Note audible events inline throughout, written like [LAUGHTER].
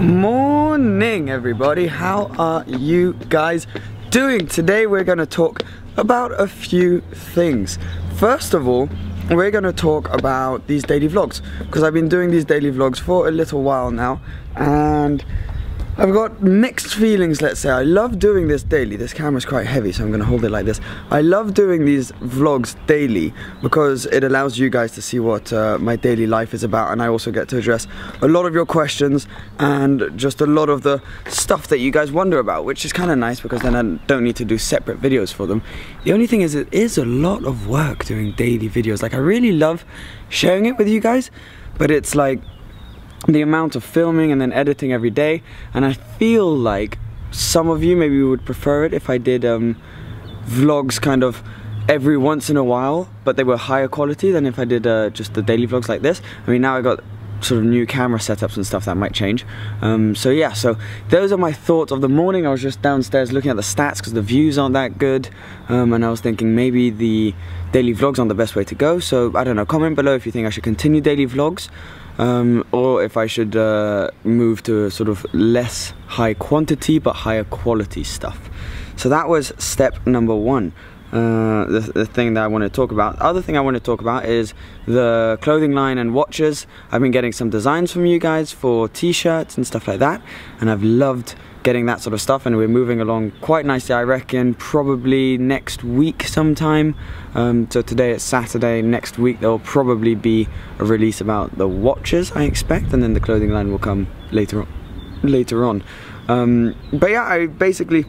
Morning everybody, how are you guys doing? Today we're going to talk about a few things. First of all, we're going to talk about these daily vlogs because I've been doing these daily vlogs for a little while now and I've got mixed feelings, let's say. I love doing this daily. This camera's quite heavy, so I'm gonna hold it like this. I love doing these vlogs daily because it allows you guys to see what uh, my daily life is about and I also get to address a lot of your questions and just a lot of the stuff that you guys wonder about, which is kind of nice because then I don't need to do separate videos for them. The only thing is it is a lot of work doing daily videos. Like I really love sharing it with you guys, but it's like the amount of filming and then editing every day and I feel like some of you maybe would prefer it if I did um, vlogs kind of every once in a while but they were higher quality than if I did uh, just the daily vlogs like this. I mean now I got sort of new camera setups and stuff that might change. Um, so yeah, so those are my thoughts of the morning. I was just downstairs looking at the stats because the views aren't that good um, and I was thinking maybe the daily vlogs aren't the best way to go. So I don't know, comment below if you think I should continue daily vlogs um, or if I should uh, move to sort of less high quantity but higher quality stuff. So that was step number one. Uh, the, the, thing that I want to talk about. Other thing I want to talk about is the clothing line and watches. I've been getting some designs from you guys for t-shirts and stuff like that and I've loved getting that sort of stuff and we're moving along quite nicely I reckon probably next week sometime. Um, so today it's Saturday. Next week there'll probably be a release about the watches I expect and then the clothing line will come later on. Later on. Um, but yeah I basically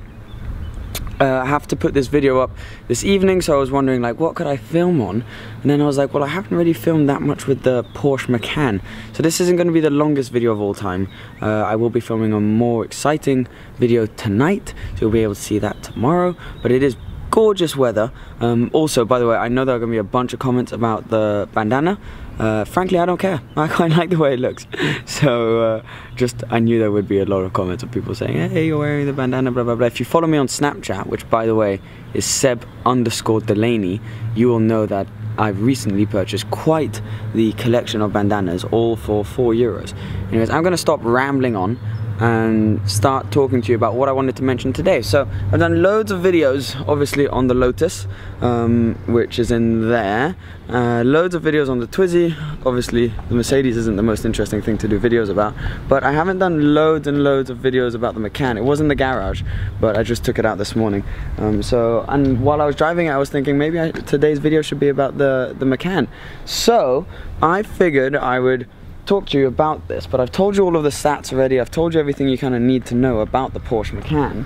uh, have to put this video up this evening so I was wondering like what could I film on? And then I was like well I haven't really filmed that much with the Porsche Macan. So this isn't going to be the longest video of all time. Uh, I will be filming a more exciting video tonight so you'll be able to see that tomorrow. But it is gorgeous weather um, also by the way I know there are going to be a bunch of comments about the bandana uh, frankly, I don't care. [LAUGHS] I quite like the way it looks. [LAUGHS] So, uh, just, I knew there would be a lot of comments of people saying, hey, you're wearing the bandana, blah, blah, blah. If you follow me on Snapchat, which, by the way, is Seb underscore Delanney, you will know that I've recently purchased quite the collection of bandanas, all for 4 euros. Anyways, I'm going to stop rambling on and start talking to you about what I wanted to mention today. So I've done loads of videos, obviously on the Lotus, um, which is in there. Uh, loads of videos on the Twizy. Obviously, the Mercedes isn't the most interesting thing to do videos about, but I haven't done loads and loads of videos about the Macan. It was in the garage, but I just took it out this morning. Um, so, and while I was driving I was thinking maybe I, today's video should be about the, the Macan. So, I figured I would talk to you about this, but I've told you all of the stats already. I've told you everything you kind of need to know about the Porsche Macan.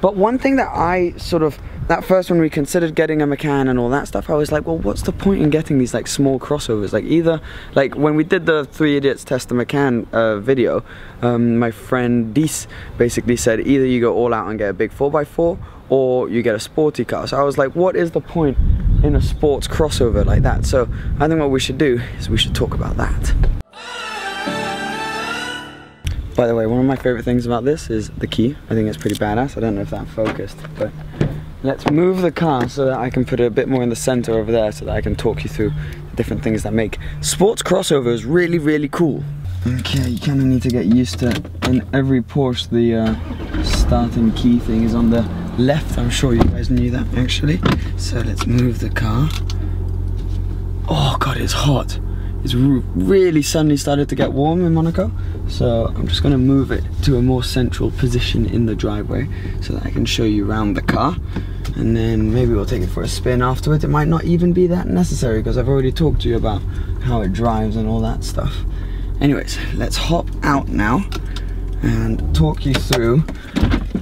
But one thing that I sort of, that first when we considered getting a Macan and all that stuff, I was like, well, what's the point in getting these like small crossovers? Like either, like when we did the Three Idiots Test the Macan uh, video, um, my friend Dees basically said either you go all out and get a big 4x4 or you get a sporty car. So I was like, what is the point in a sports crossover like that? So I think what we should do is we should talk about that. By the way, one of my favorite things about this is the key. I think it's pretty badass. I don't know if that focused, but let's move the car so that I can put it a bit more in the center over there so that I can talk you through the different things that make sports crossovers really, really cool. Okay, you kind of need to get used to in every Porsche the uh, starting key thing is on the left. I'm sure you guys knew that actually. So let's move the car. Oh God, it's hot. It's really suddenly started to get warm in Monaco. So I'm just gonna move it to a more central position in the driveway so that I can show you around the car. And then maybe we'll take it for a spin afterwards. It might not even be that necessary because I've already talked to you about how it drives and all that stuff. Anyways, let's hop out now and talk you through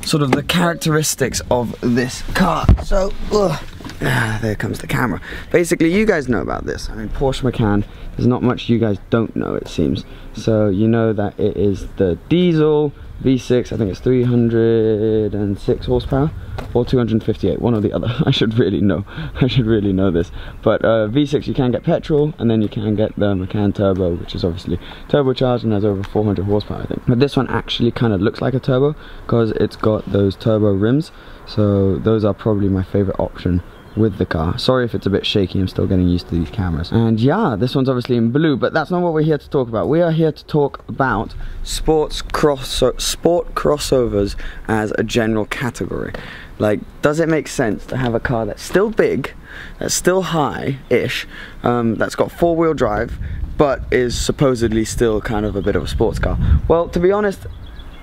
sort of the characteristics of this car. So, ugh, ah, there comes the camera. Basically, you guys know about this. I mean, Porsche Macan there's not much you guys don't know it seems. So you know that it is the diesel V6 I think it's 306 horsepower or 258 one or the other. [LAUGHS] I should really know. [LAUGHS] I should really know this. But uh, V6 you can get petrol and then you can get the Macan Turbo which is obviously turbocharged and has over 400 horsepower I think. But this one actually kind of looks like a turbo because it's got those turbo rims. So those are probably my favorite option with the car. Sorry if it's a bit shaky, I'm still getting used to these cameras. And yeah, this one's obviously in blue, but that's not what we're here to talk about. We are here to talk about sports cross sport crossovers as a general category. Like, does it make sense to have a car that's still big, that's still high-ish, um, that's got four-wheel drive, but is supposedly still kind of a bit of a sports car? Well, to be honest,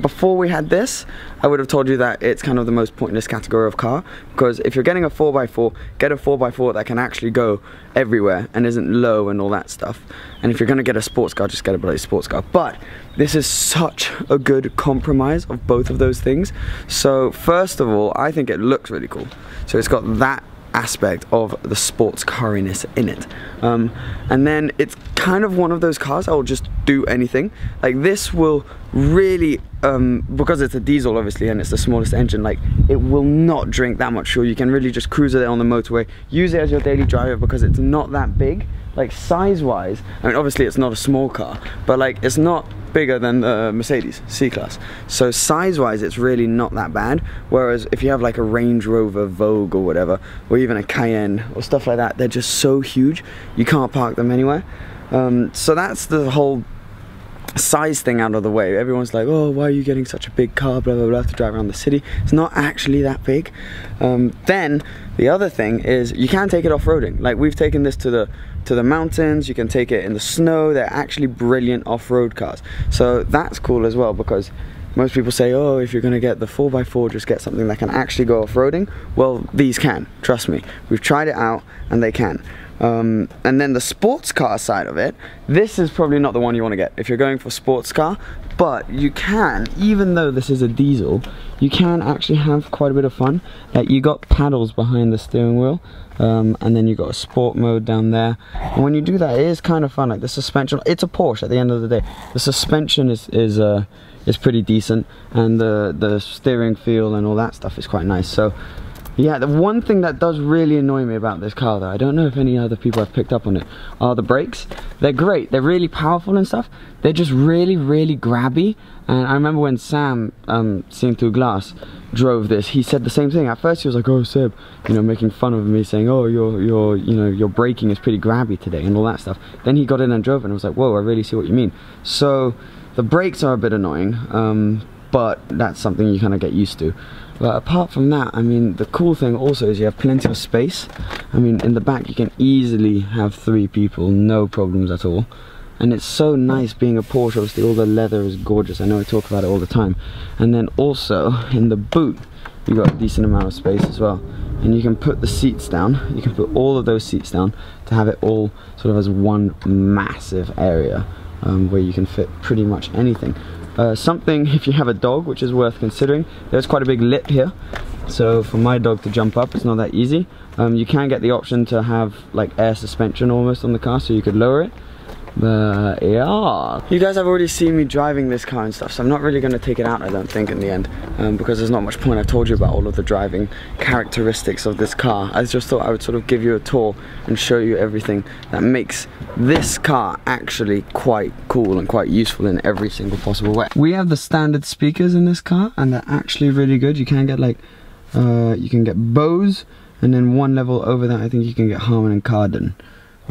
before we had this, I would have told you that it's kind of the most pointless category of car because if you're getting a 4x4, get a 4x4 that can actually go everywhere and isn't low and all that stuff. And if you're gonna get a sports car, just get a bloody sports car. But this is such a good compromise of both of those things. So first of all, I think it looks really cool. So it's got that aspect of the sports cariness in it. Um, and then it's kind of one of those cars will just do anything. Like this will really, um, because it's a diesel obviously and it's the smallest engine, like it will not drink that much fuel. You can really just cruise it on the motorway, use it as your daily driver because it's not that big. Like size wise, I mean obviously it's not a small car, but like it's not bigger than the Mercedes C-Class. So size-wise, it's really not that bad. Whereas if you have like a Range Rover Vogue or whatever, or even a Cayenne or stuff like that, they're just so huge, you can't park them anywhere. Um, so that's the whole size thing out of the way. Everyone's like, oh, why are you getting such a big car, blah, blah, blah, to drive around the city. It's not actually that big. Um, then, the other thing is you can take it off-roading. Like, we've taken this to the to the mountains, you can take it in the snow. They're actually brilliant off-road cars. So that's cool as well because most people say, oh, if you're gonna get the 4x4, just get something that can actually go off-roading. Well, these can, trust me. We've tried it out and they can. Um, and then the sports car side of it, this is probably not the one you want to get if you're going for sports car, but you can, even though this is a diesel, you can actually have quite a bit of fun. Like you got paddles behind the steering wheel, um, and then you got a sport mode down there. And when you do that, it is kind of fun. Like the suspension, it's a Porsche at the end of the day. The suspension is is uh, is pretty decent, and the the steering feel and all that stuff is quite nice. So yeah, the one thing that does really annoy me about this car though, I don't know if any other people have picked up on it, are the brakes. They're great, they're really powerful and stuff. They're just really, really grabby. And I remember when Sam, um, Seeing Through Glass, drove this, he said the same thing. At first he was like, oh Seb, you know, making fun of me saying, oh, your, your, you know, your braking is pretty grabby today and all that stuff. Then he got in and drove and I was like, whoa, I really see what you mean. So, the brakes are a bit annoying, um, but that's something you kind of get used to. But apart from that, I mean, the cool thing also is you have plenty of space. I mean, in the back you can easily have three people, no problems at all. And it's so nice being a Porsche, obviously all the leather is gorgeous, I know I talk about it all the time. And then also, in the boot, you've got a decent amount of space as well. And you can put the seats down, you can put all of those seats down to have it all sort of as one massive area um, where you can fit pretty much anything. Uh, something, [LAUGHS] if you have a dog, which is worth considering, there's quite a big lip here. So for my dog to jump up, it's not that easy. Um, you can get the option to have like air suspension almost on the car, so you could lower it. Yeah. You guys have already seen me driving this car and stuff, so I'm not really going to take it out, I don't think, in the end. Um, because there's not much point. I told you about all of the driving characteristics of this car. I just thought I would sort of give you a tour and show you everything that makes this car actually quite cool and quite useful in every single possible way. We have the standard speakers in this car, and they're actually really good. You can get like, uh, you can get Bose, and then one level over that, I think you can get Harman and Kardon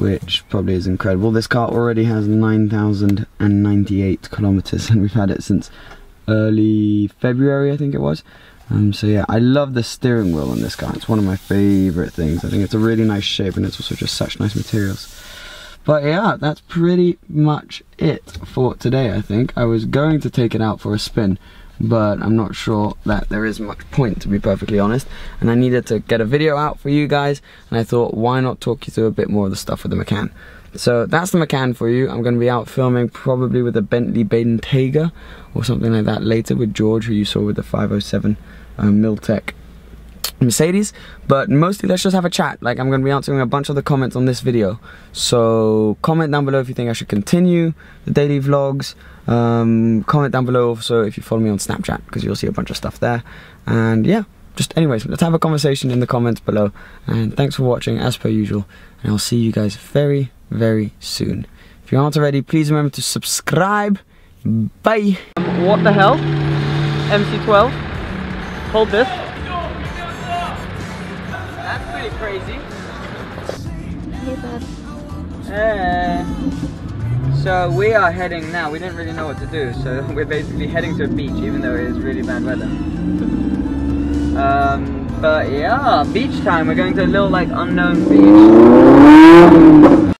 which probably is incredible. This car already has 9,098 kilometers and we've had it since early February I think it was. Um, so yeah, I love the steering wheel on this car. It's one of my favorite things. I think it's a really nice shape and it's also just such nice materials. But yeah, that's pretty much it for today, I think. I was going to take it out for a spin, but I'm not sure that there is much point to be perfectly honest. And I needed to get a video out for you guys and I thought why not talk you through a bit more of the stuff with the Macan? So that's the Macan for you. I'm going to be out filming probably with a Bentley Bentayga or something like that later with George who you saw with the 507 um, Milltek Mercedes, but mostly let's just have a chat. Like I'm to be answering a bunch of the comments on this video. So comment down below if you think I should continue the daily vlogs. Um, comment down below also if you follow me on Snapchat because you'll see a bunch of stuff there. And yeah, just anyways, let's have a conversation in the comments below. And thanks for watching as per usual. And I'll see you guys very, very soon. If you aren't already, please remember to subscribe. Bye. What the hell? MC12. Hold this. Pretty crazy. crazy. Hey, bud. Hey. So we are heading now. We didn't really know what to do, so [LAUGHS] we're basically heading to a beach, even though it is really bad weather. Um, but yeah, beach time. We're going to a little like unknown beach.